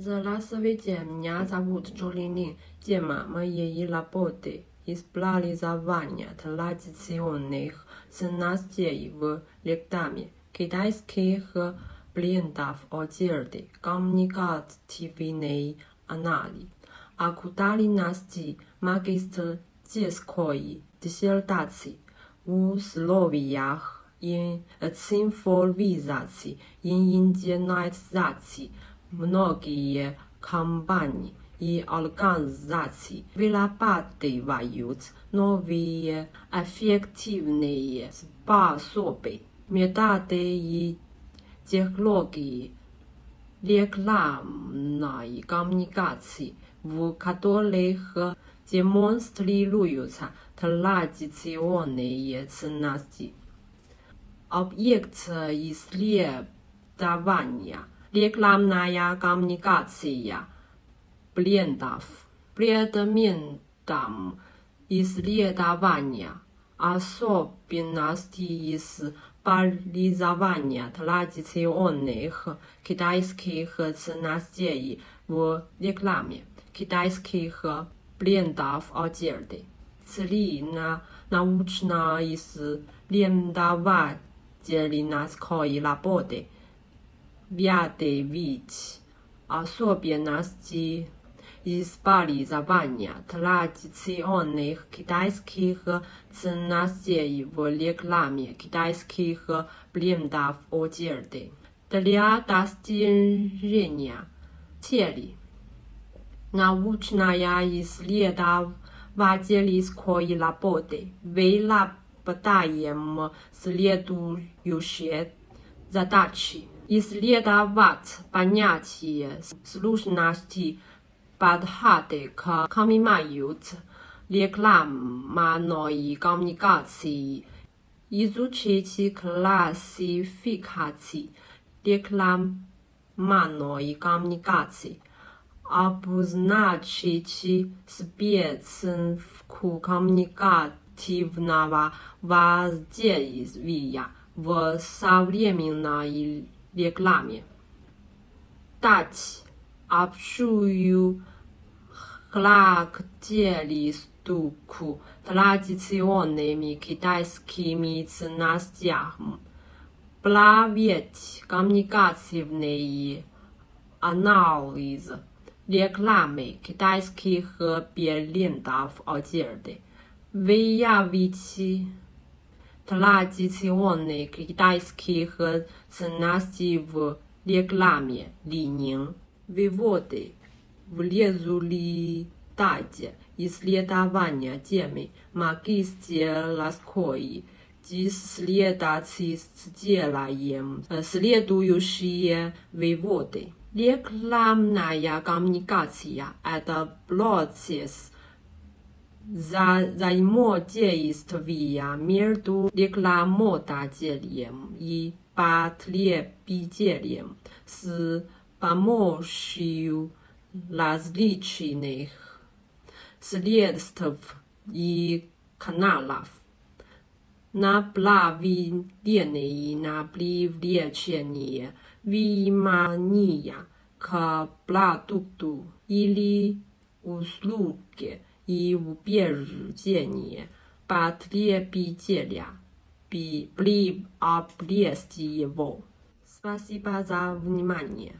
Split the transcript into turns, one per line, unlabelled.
За рассоведения зовут Джолинин, тема моей работы исправлизования традиционных ценностей в рекламе китайских брендов одежды, коммуникативный анализ, аккуратности магистерской диссертации в условиях цифровизации и индустриализации многие компании и организации вырабатывают новые эффективные способы, методы и технологии рекламной коммуникации, в которых демонстрируются традиционные ценности. Объект исследования – рекламная коммуникация брендов, предметом исследования. Особенности использования традиционных китайских ценностей в рекламе. Китайских брендов одежды. Цели на научно-исследовательской работы – выявить особенности использования традиционных китайских ценностей в рекламе китайских брендов одежды для достижения цели. Научная исследовательской работы вырабатываем следующие задачи исследовать понятие сложности подхода к понимают рекламной коммуникации, изучить классификации рекламной коммуникации, обозначить специфику коммуникативного воздействия в современной рекламе. Дать общую характеристику традиционными китайскими ценностям, проведь коммуникативный анализ рекламы китайских брендов одежды, выявить традиционные китайских ценностей в рекламе Линин. Выводы в результате исследования темы магистерской диссертации сделаем следующие выводы. Рекламная коммуникация – это процесс – взаимодействия между рекламодателем и потребителем с помощью различных средств и каналов. Направленные на привлечение внимания к продукту или услуге – и убеждение потребителя при, при обрести его. Спасибо за внимание.